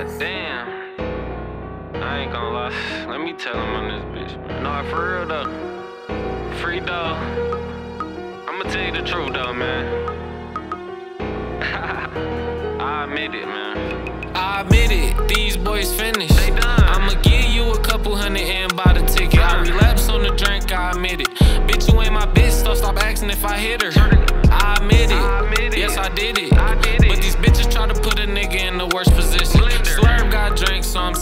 God damn. I ain't gonna lie. Let me tell him on this bitch. Man. No, for real though. Free though. I'ma tell you the truth though, man. I admit it, man. I admit it, these boys finished. They done. I'ma give you a couple hundred and buy the ticket. I relapse on the drink, I admit it. Bitch, you ain't my bitch, so stop asking if I hit her. I admit it. I admit it. Yes, I did it. I did it. But these bitches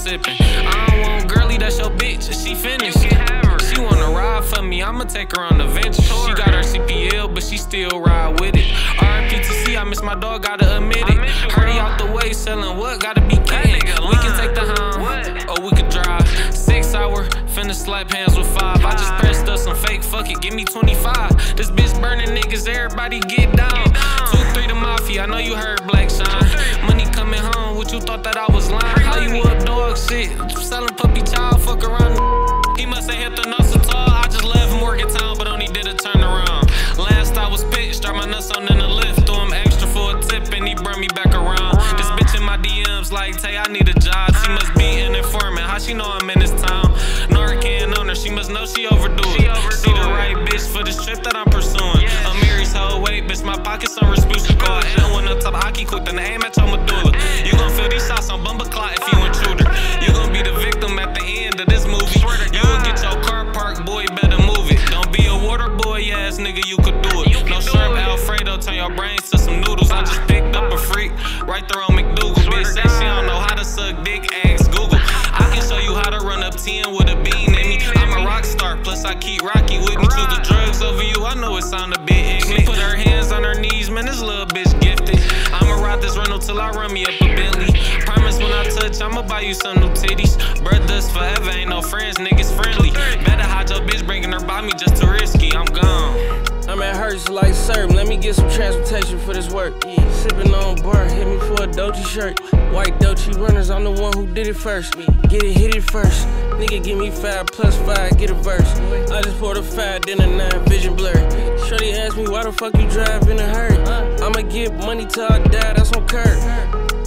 sipping. I don't want girly, that's your bitch. She finished. You can have her. She wanna ride for me, I'ma take her on the venture. She got her CPL, but she still ride with it. RPTC, I miss my dog, gotta admit it. Hurry out the way, selling what? Gotta be kidding. We can take the home, What? or we could drive. Six hour, finna slap hands with five. I just pressed up some fake, fuck it, give me 25. This bitch burning niggas, everybody get down. Two, three, the mafia, I know you heard Black Shine. Money coming home, what you thought that I was lying? How you up like, Tay, I need a job. She must be an informant. How she know I'm in this town? Narcan on her, she must know she overdue it. She the right bitch for this trip that I'm pursuing. Yeah. I'm Mary's whole weight, bitch. My pockets on Rasputin call. And when up top hockey quick, then aim at your medulla. You gon' feel these shots on bumper clot if you intruder. You gon' be the victim at the end of this movie. You will get your car parked, boy, better move it. Don't be a water boy ass nigga, you could do it. No shrimp. Alfredo, turn your brains to some noodles. I just picked up a freak right there on McDougal. Keep Rocky with me. Choose the drugs over you, I know it sound a bit ignorant. Put her hands on her knees, man, this little bitch gifted. I'ma ride this rental till I run me up a Bentley. Promise when I touch, I'ma buy you some new titties. Brothers forever, ain't I'm like serve. Let me get some transportation for this work. Yeah. Sipping on bar, hit me for a Dolce shirt. White Dolce runners, I'm the one who did it first. Get it, hit it first. Nigga, give me five plus five, get a verse. I just poured a five, then a nine, vision blurred. Shorty asked me why the fuck you drive in a hurry. I'ma get money till I die, that's on curve.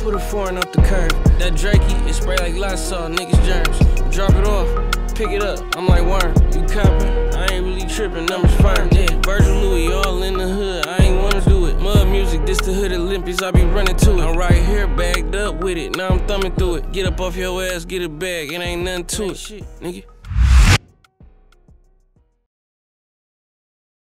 Put a foreign up the curve. That Drakey, it spray like Lysol, niggas germs. Drop it off, pick it up. I'm like, worm, you copping? I ain't really tripping, numbers firm. Yeah, Virgil hood I be running to it. I'm right here, bagged up with it. Now I'm thumbing through it. Get up off your ass, get a bag, it ain't nothing to it. Nigga.